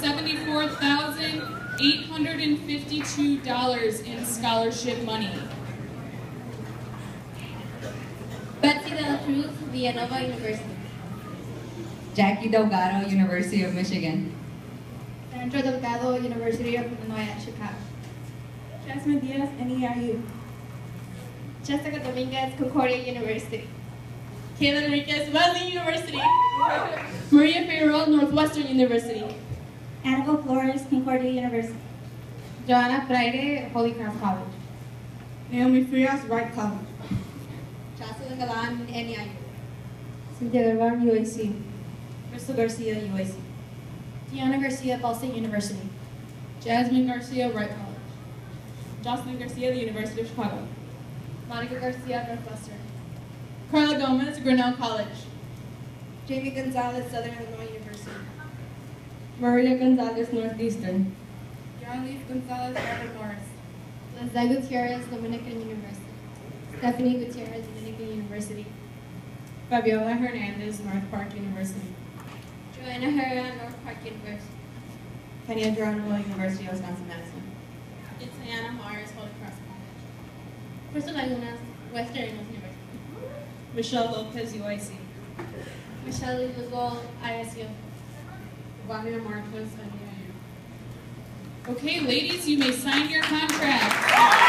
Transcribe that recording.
$74,852 in scholarship money. Betsy De La Cruz, Villanova University. Jackie Delgado, University of Michigan. Sandra Delgado, University of Illinois at Chicago. Jasmine Diaz, NEIU. Jessica Dominguez, Concordia University. Kayla Enriquez, Wesley University. Maria Figueroa, Northwestern University. Annabelle Flores, Concordia University. Joanna Freire, Holy Cross College. Naomi Frias, Wright College. Jocelyn Galan, NEIU. Cynthia Garvan, UIC. Crystal Garcia, UIC. Diana Garcia, Ball State University. Jasmine Garcia, Wright College. Jocelyn Garcia, the University of Chicago. Monica Garcia, Northwestern. Carla Gomez, Grinnell College. Jamie Gonzalez, Southern Illinois University. Maria Gonzalez, Northeastern. John Leaf Gonzalez, Robert Morris. Leslie Gutierrez, Dominican University. Stephanie Gutierrez, Dominican University. Fabiola Hernandez, North Park University. Joanna Herrera, North Park University. Kenya Geronimo, University of Wisconsin-Madison. It's Diana Mars, Holy Cross College. Crystal Lagunas, Western Illinois University. Michelle Lopez, UIC. Michelle Lugo, ISU. Okay, ladies, you may sign your contracts.